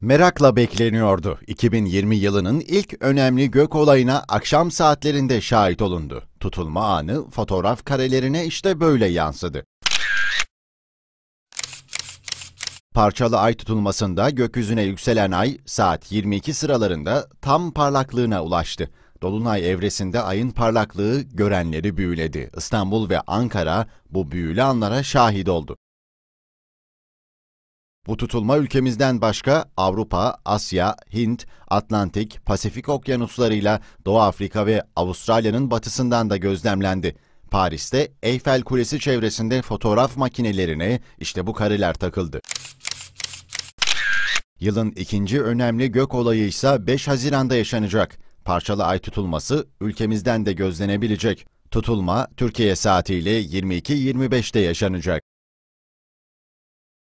Merakla bekleniyordu. 2020 yılının ilk önemli gök olayına akşam saatlerinde şahit olundu. Tutulma anı fotoğraf karelerine işte böyle yansıdı. Parçalı ay tutulmasında gökyüzüne yükselen ay saat 22 sıralarında tam parlaklığına ulaştı. Dolunay evresinde ayın parlaklığı görenleri büyüledi. İstanbul ve Ankara bu büyülü anlara şahit oldu. Bu tutulma ülkemizden başka Avrupa, Asya, Hint, Atlantik, Pasifik okyanuslarıyla Doğu Afrika ve Avustralya'nın batısından da gözlemlendi. Paris'te Eyfel Kulesi çevresinde fotoğraf makinelerine işte bu kareler takıldı. Yılın ikinci önemli gök olayı ise 5 Haziran'da yaşanacak. Parçalı ay tutulması ülkemizden de gözlenebilecek. Tutulma Türkiye saatiyle 22.25'te yaşanacak.